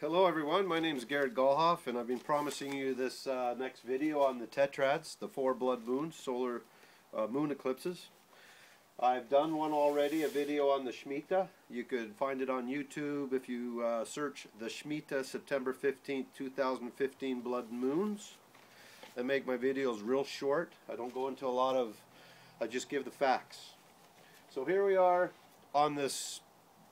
Hello everyone, my name is Garrett Gallhoff and I've been promising you this uh, next video on the tetrads, the four blood moons, solar uh, moon eclipses. I've done one already, a video on the Shemitah. You could find it on YouTube if you uh, search the Shemitah September 15th, 2015 blood moons. I make my videos real short. I don't go into a lot of, I just give the facts. So here we are on this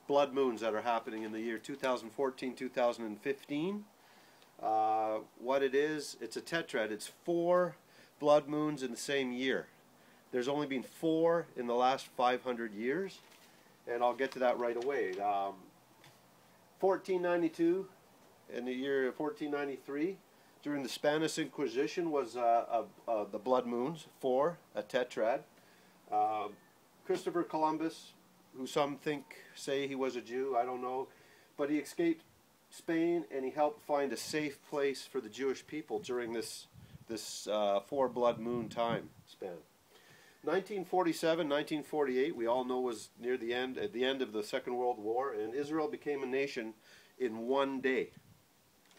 blood moons that are happening in the year 2014 2015. Uh, what it is, it's a tetrad. It's four blood moons in the same year. There's only been four in the last 500 years, and I'll get to that right away. Um, 1492, in the year 1493, during the Spanish Inquisition, was uh, uh, the blood moons, four, a tetrad. Um, Christopher Columbus who some think say he was a Jew, I don't know, but he escaped Spain and he helped find a safe place for the Jewish people during this this uh, four blood moon time span. 1947, 1948, we all know was near the end at the end of the Second World War, and Israel became a nation in one day.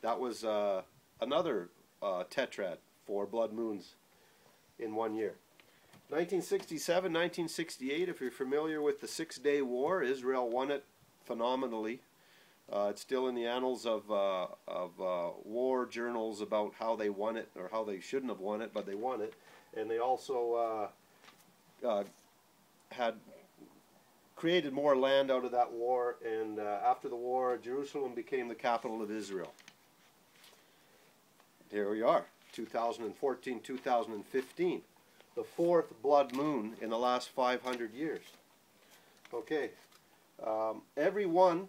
That was uh, another uh, tetrad, four blood moons in one year. 1967, 1968, if you're familiar with the Six Day War, Israel won it phenomenally. Uh, it's still in the annals of, uh, of uh, war journals about how they won it or how they shouldn't have won it, but they won it. And they also uh, uh, had created more land out of that war, and uh, after the war, Jerusalem became the capital of Israel. Here we are, 2014, 2015 the fourth blood moon in the last 500 years. Okay, um, every one,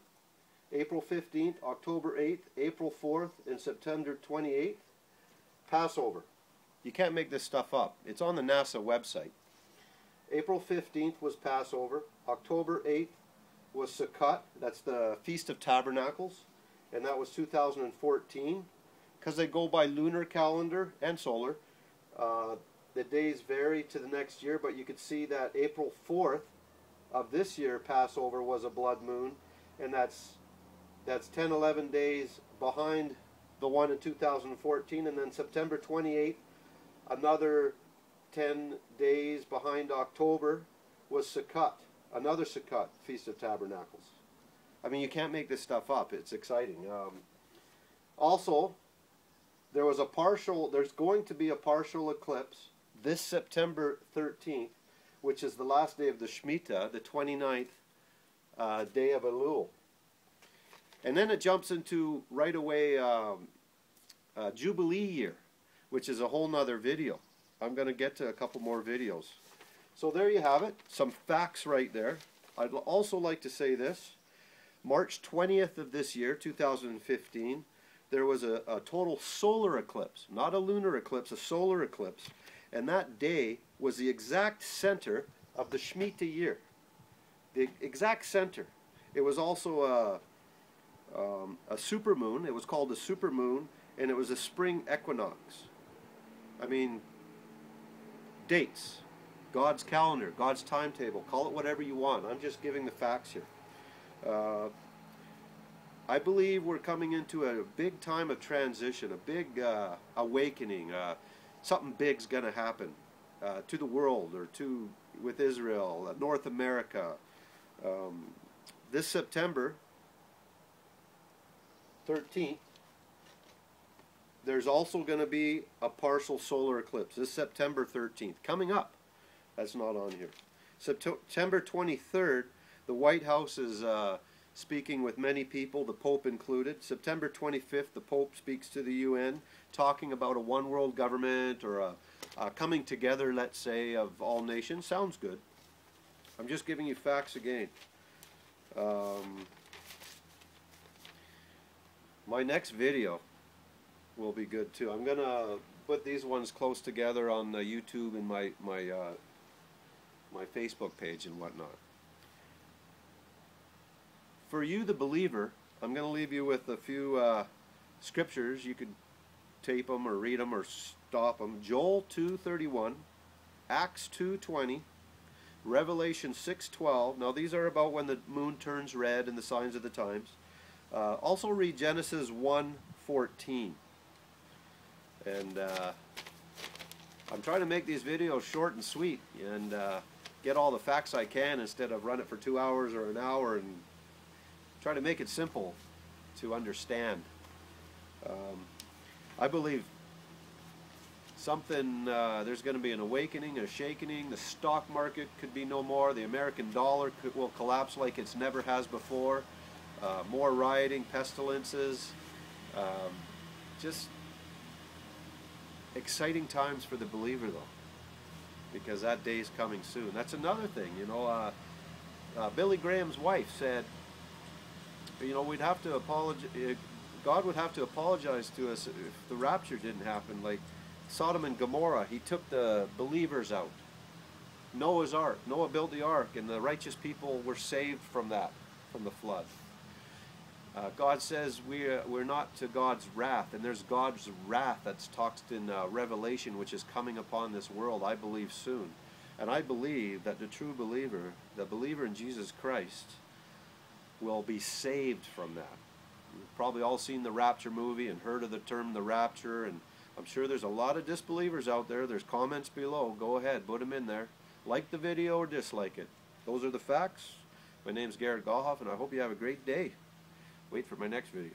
April 15th, October 8th, April 4th, and September 28th, Passover. You can't make this stuff up. It's on the NASA website. April 15th was Passover. October 8th was Sukkot. That's the Feast of Tabernacles. And that was 2014. Because they go by lunar calendar and solar. Uh, the days vary to the next year, but you could see that April 4th of this year, Passover, was a blood moon, and that's that's 10, 11 days behind the one in 2014, and then September 28th, another 10 days behind October, was Sukkot, another Sukkot, Feast of Tabernacles. I mean, you can't make this stuff up. It's exciting. Um, also, there was a partial, there's going to be a partial eclipse this September 13th, which is the last day of the Shemitah, the 29th uh, day of Elul. And then it jumps into right away um, uh, Jubilee year, which is a whole nother video. I'm going to get to a couple more videos. So there you have it, some facts right there. I'd also like to say this. March 20th of this year, 2015, there was a, a total solar eclipse, not a lunar eclipse, a solar eclipse and that day was the exact center of the Shemitah year. The exact center. It was also a, um, a supermoon. It was called a supermoon, and it was a spring equinox. I mean, dates, God's calendar, God's timetable, call it whatever you want. I'm just giving the facts here. Uh, I believe we're coming into a big time of transition, a big uh, awakening. Uh, something big's going to happen uh, to the world or to with Israel, uh, North America. Um, this September 13th, there's also going to be a partial solar eclipse. This September 13th, coming up. That's not on here. September 23rd, the White House is uh, speaking with many people, the Pope included. September 25th, the Pope speaks to the UN, talking about a one world government or a, a coming together, let's say, of all nations. Sounds good. I'm just giving you facts again. Um, my next video will be good too. I'm gonna put these ones close together on YouTube and my my uh, my Facebook page and whatnot for you, the believer, I'm going to leave you with a few uh, scriptures. You could tape them or read them or stop them. Joel 2.31, Acts 2.20, Revelation 6.12. Now these are about when the moon turns red and the signs of the times. Uh, also read Genesis 1:14. And uh, I'm trying to make these videos short and sweet and uh, get all the facts I can instead of run it for two hours or an hour and try to make it simple to understand. Um, I believe something, uh, there's going to be an awakening, a shakening. The stock market could be no more. The American dollar could, will collapse like it's never has before. Uh, more rioting, pestilences. Um, just exciting times for the believer, though, because that day is coming soon. That's another thing, you know. Uh, uh, Billy Graham's wife said, you know, we'd have to apologize. God would have to apologize to us if the rapture didn't happen. Like Sodom and Gomorrah, He took the believers out. Noah's Ark. Noah built the ark, and the righteous people were saved from that, from the flood. Uh, God says we are, we're not to God's wrath, and there's God's wrath that's talked in uh, Revelation, which is coming upon this world, I believe, soon. And I believe that the true believer, the believer in Jesus Christ, will be saved from that. You've probably all seen the Rapture movie and heard of the term the Rapture, and I'm sure there's a lot of disbelievers out there. There's comments below. Go ahead, put them in there. Like the video or dislike it. Those are the facts. My name's Garrett Gahoff, and I hope you have a great day. Wait for my next video.